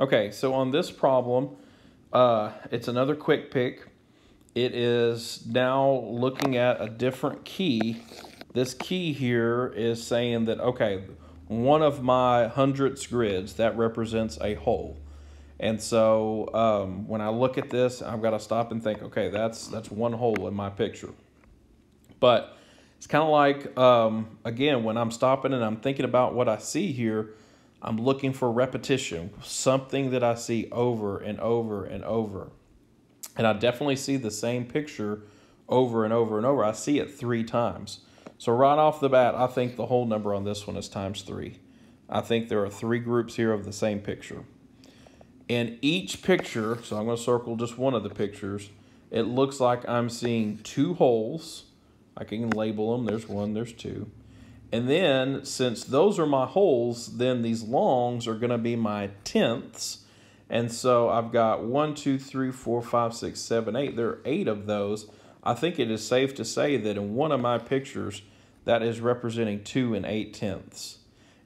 Okay, so on this problem, uh, it's another quick pic. It is now looking at a different key. This key here is saying that, okay, one of my hundredths grids, that represents a whole. And so um, when I look at this, I've got to stop and think, okay, that's that's one whole in my picture. But it's kind of like, um, again, when I'm stopping and I'm thinking about what I see here, I'm looking for repetition, something that I see over and over and over. And I definitely see the same picture over and over and over. I see it three times. So right off the bat, I think the whole number on this one is times three. I think there are three groups here of the same picture. In each picture, so I'm going to circle just one of the pictures, it looks like I'm seeing two wholes. I can label them. There's one, there's two. And then, since those are my wholes, then these longs are going to be my tenths. And so I've got one, two, three, four, five, six, seven, eight. There are eight of those. I think it is safe to say that in one of my pictures, that is representing two and eight tenths.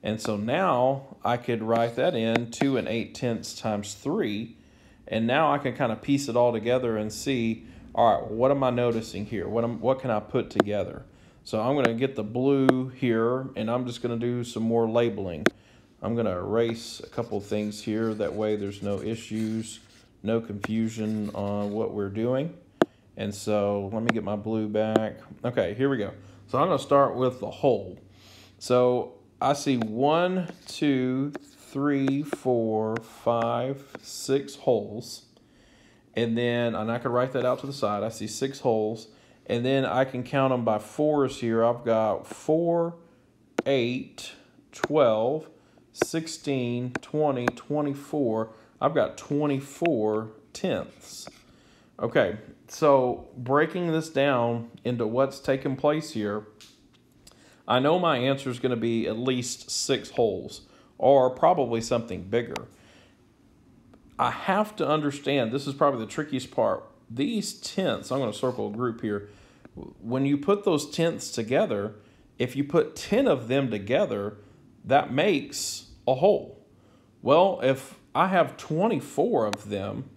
And so now I could write that in two and eight tenths times three. And now I can kind of piece it all together and see, all right, what am I noticing here? What, am, what can I put together? So I'm going to get the blue here, and I'm just going to do some more labeling. I'm going to erase a couple things here. That way there's no issues, no confusion on what we're doing. And so let me get my blue back. Okay, here we go. So I'm going to start with the whole. So I see one, two, three, four, five, six wholes. And then, and I can write that out to the side. I see six wholes. And then I can count them by fours here. I've got 4, 8, 12, 16, 20, 24. I've got 24 tenths. Okay, so breaking this down into what's taking place here, I know my answer is going to be at least six wholes or probably something bigger. I have to understand, this is probably the trickiest part. These tenths, I'm going to circle a group here. When you put those tenths together, if you put 10 of them together, that makes a whole. Well, if I have 24 of them,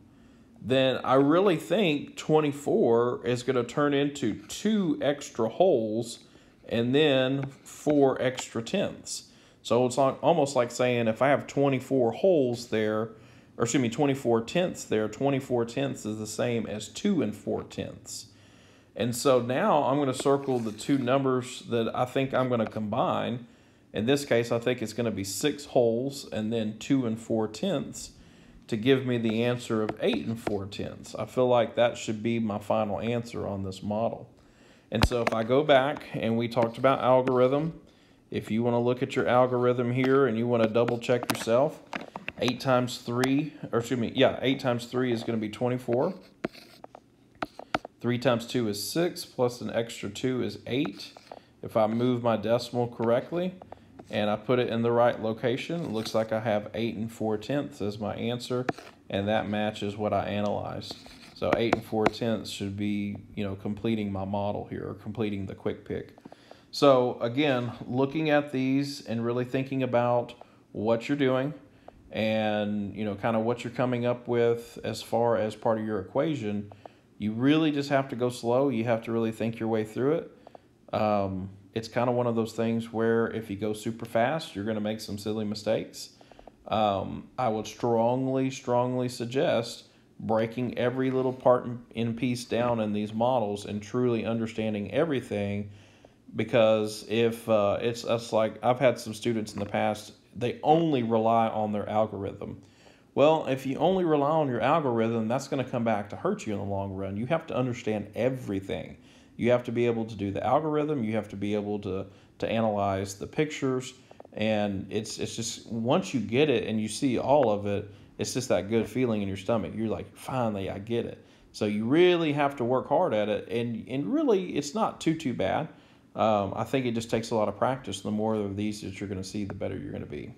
then I really think 24 is going to turn into two extra wholes and then four extra tenths. So it's almost like saying if I have 24 wholes there, or excuse me, 24 tenths there, 24 tenths is the same as 2 and 4 tenths. And so now I'm going to circle the two numbers that I think I'm going to combine. In this case, I think it's going to be 6 wholes and then 2 and 4 tenths to give me the answer of 8 and 4 tenths. I feel like that should be my final answer on this model. And so if I go back and we talked about algorithm, if you want to look at your algorithm here and you want to double check yourself, 8 times 3, or excuse me, yeah, 8 times 3 is going to be 24. 3 times 2 is 6, plus an extra 2 is 8. If I move my decimal correctly and I put it in the right location, it looks like I have 8 and 4 tenths as my answer, and that matches what I analyzed. So 8 and 4 tenths should be, you know, completing my model here, or completing the quick pic. So again, looking at these and really thinking about what you're doing and, you know, kind of what you're coming up with as far as part of your equation, you really just have to go slow. You have to really think your way through it. Um, it's kind of one of those things where if you go super fast, you're going to make some silly mistakes. Um, I would strongly, strongly suggest breaking every little part in piece down in these models and truly understanding everything because if uh, it's, it's like I've had some students in the past, they only rely on their algorithm. Well, if you only rely on your algorithm, that's going to come back to hurt you in the long run. You have to understand everything. You have to be able to do the algorithm. You have to be able to, to analyze the pictures. And it's, it's just once you get it and you see all of it, it's just that good feeling in your stomach. You're like, finally, I get it. So you really have to work hard at it, and and really, it's not too too bad. Um, I think it just takes a lot of practice. The more of these that you're going to see, the better you're going to be.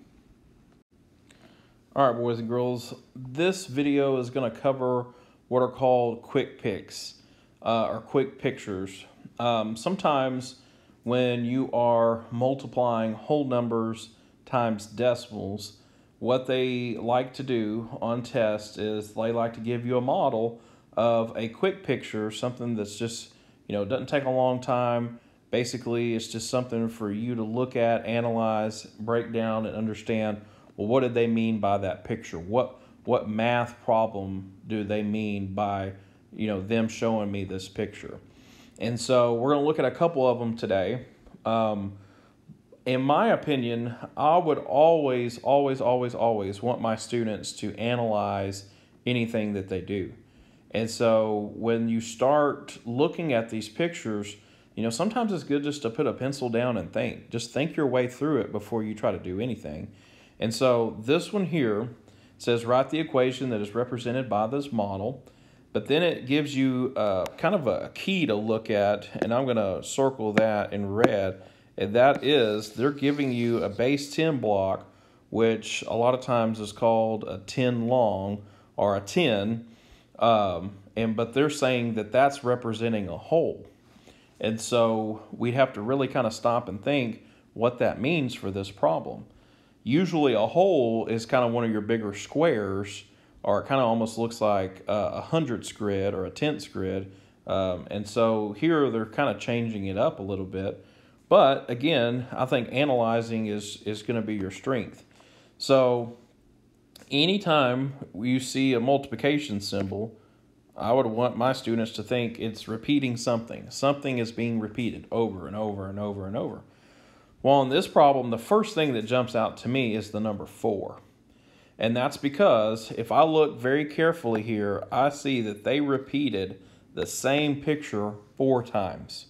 All right, boys and girls, this video is going to cover what are called quick pics uh, or quick pictures. Um, sometimes when you are multiplying whole numbers times decimals, what they like to do on tests is they like to give you a model of a quick picture, something that's just, you know, doesn't take a long time. Basically, it's just something for you to look at, analyze, break down, and understand. Well, what did they mean by that picture? What what math problem do they mean by, you know, them showing me this picture? And so we're going to look at a couple of them today. Um, in my opinion, I would always, always, always, always want my students to analyze anything that they do. And so when you start looking at these pictures, you know, sometimes it's good just to put a pencil down and think. Just think your way through it before you try to do anything. And so this one here says write the equation that is represented by this model. But then it gives you uh, kind of a key to look at, and I'm going to circle that in red. And that is, they're giving you a base 10 block, which a lot of times is called a 10 long or a 10. Um, and but they're saying that that's representing a whole. And so we have to really kind of stop and think what that means for this problem. Usually a whole is kind of one of your bigger squares, or it kind of almost looks like a hundredths grid or a tenths grid. Um, and so here they're kind of changing it up a little bit. But again, I think analyzing is, is going to be your strength. So anytime you see a multiplication symbol, I would want my students to think it's repeating something. Something is being repeated over and over and over and over. Well, in this problem, the first thing that jumps out to me is the number 4. And that's because if I look very carefully here, I see that they repeated the same picture four times.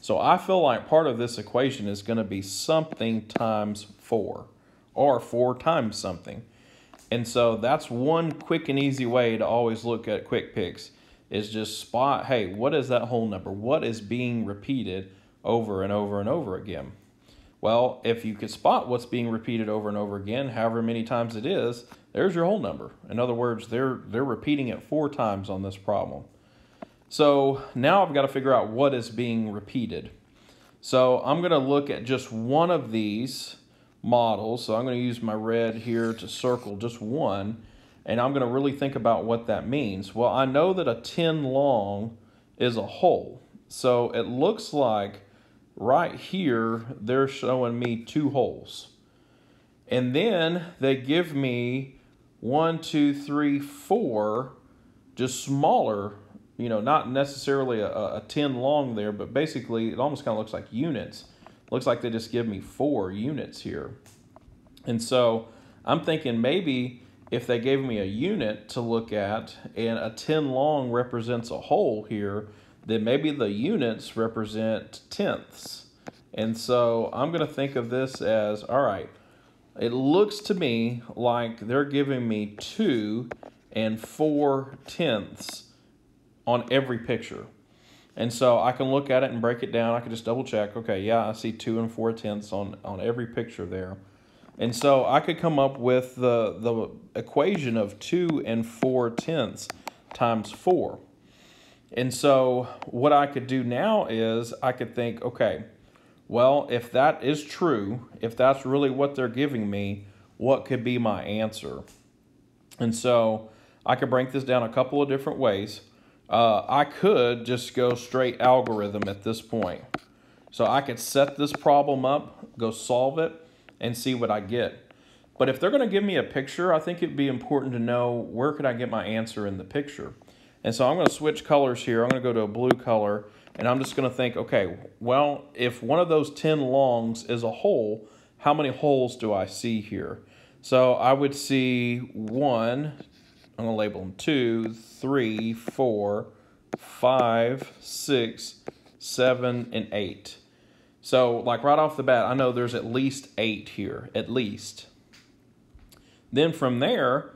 So I feel like part of this equation is going to be something times 4 or 4 times something. And so that's one quick and easy way to always look at quick pics is just spot, hey, what is that whole number? What is being repeated over and over and over again? Well, if you could spot what's being repeated over and over again, however many times it is, there's your whole number. In other words, they're, they're repeating it four times on this problem. So now I've got to figure out what is being repeated. So I'm going to look at just one of these models. So I'm going to use my red here to circle just one. And I'm going to really think about what that means. Well, I know that a 10 long is a whole. So it looks like right here, they're showing me two wholes. And then they give me one, two, three, four, just smaller, you know, not necessarily a, a 10 long there, but basically it almost kind of looks like units. Looks like they just give me four units here. And so I'm thinking maybe if they gave me a unit to look at and a 10 long represents a whole here, then maybe the units represent tenths. And so I'm going to think of this as, all right, it looks to me like they're giving me 2 and 4 tenths on every picture. And so I can look at it and break it down. I can just double check. Okay, yeah, I see two and four tenths on, on every picture there. And so I could come up with the, the equation of two and four tenths times four. And so what I could do now is I could think, okay, well, if that is true, if that's really what they're giving me, what could be my answer? And so I could break this down a couple of different ways. Uh, I could just go straight algorithm at this point. So I could set this problem up, go solve it, and see what I get. But if they're going to give me a picture, I think it'd be important to know where could I get my answer in the picture. And so I'm going to switch colors here. I'm going to go to a blue color, and I'm just going to think, okay, well, if one of those 10 longs is a whole, how many wholes do I see here? So I would see one, I'm going to label them two, three, four, five, six, seven, and eight. So, like right off the bat, I know there's at least eight here, at least. Then from there,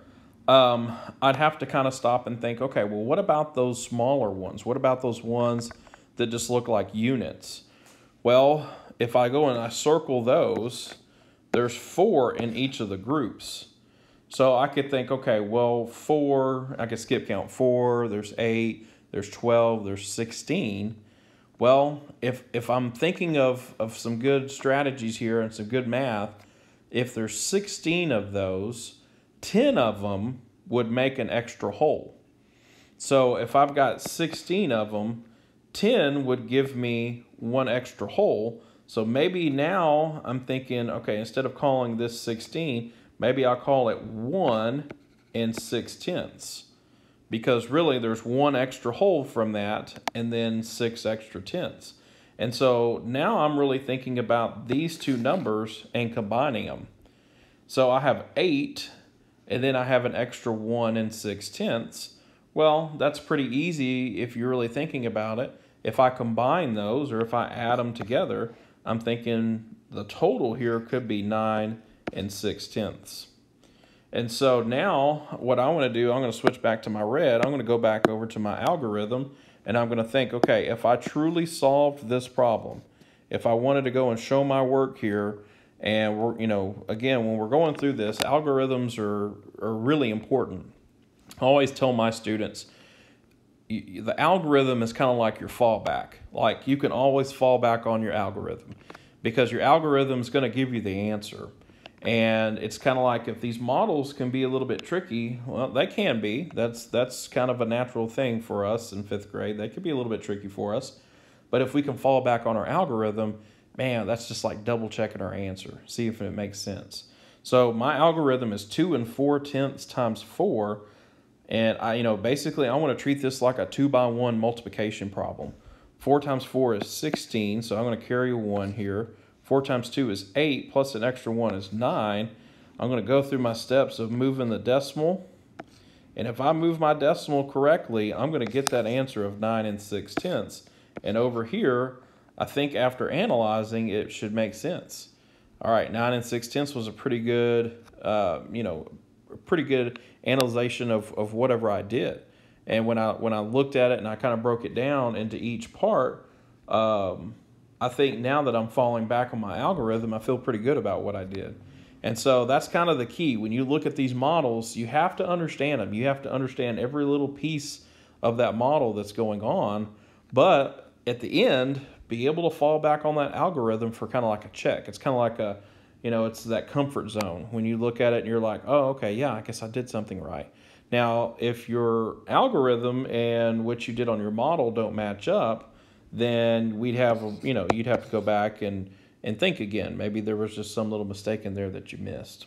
um, I'd have to kind of stop and think, okay, well, what about those smaller ones? What about those ones that just look like units? Well, if I go and I circle those, there's four in each of the groups. So I could think, okay, well, four, I could skip count four, there's eight, there's 12, there's 16. Well, if, if I'm thinking of, of some good strategies here and some good math, if there's 16 of those, 10 of them would make an extra whole. So if I've got 16 of them, 10 would give me one extra whole. So maybe now I'm thinking, okay, instead of calling this 16, maybe I'll call it 1 and 6 tenths. Because really there's one extra whole from that and then 6 extra tenths. And so now I'm really thinking about these two numbers and combining them. So I have 8 and then I have an extra 1 and 6 tenths. Well, that's pretty easy if you're really thinking about it. If I combine those or if I add them together, I'm thinking the total here could be 9 and 6 tenths. And so now what I want to do, I'm going to switch back to my red. I'm going to go back over to my algorithm and I'm going to think, okay, if I truly solved this problem, if I wanted to go and show my work here, and we're, you know, again, when we're going through this, algorithms are, are really important. I always tell my students, the algorithm is kind of like your fallback. Like you can always fall back on your algorithm because your algorithm is going to give you the answer. And it's kind of like if these models can be a little bit tricky, well, they can be. That's that's kind of a natural thing for us in fifth grade. They could be a little bit tricky for us. But if we can fall back on our algorithm, man, that's just like double checking our answer. See if it makes sense. So my algorithm is two and four tenths times four. And I, you know, basically I want to treat this like a two by one multiplication problem. Four times four is 16, so I'm going to carry a one here. 4 times 2 is 8, plus an extra 1 is 9. I'm going to go through my steps of moving the decimal. And if I move my decimal correctly, I'm going to get that answer of 9 and 6 tenths. And over here, I think after analyzing, it should make sense. All right, 9 and 6 tenths was a pretty good, uh, you know, pretty good analyzation of, of whatever I did. And when I when I looked at it and I kind of broke it down into each part, um, I think now that I'm falling back on my algorithm, I feel pretty good about what I did. And so that's kind of the key. When you look at these models, you have to understand them. You have to understand every little piece of that model that's going on. But at the end, be able to fall back on that algorithm for kind of like a check. It's kind of like a, you know, it's that comfort zone. When you look at it and you're like, oh, okay, yeah, I guess I did something right. Now, if your algorithm and what you did on your model don't match up, then we'd have, you know, you'd have to go back and, and think again. Maybe there was just some little mistake in there that you missed.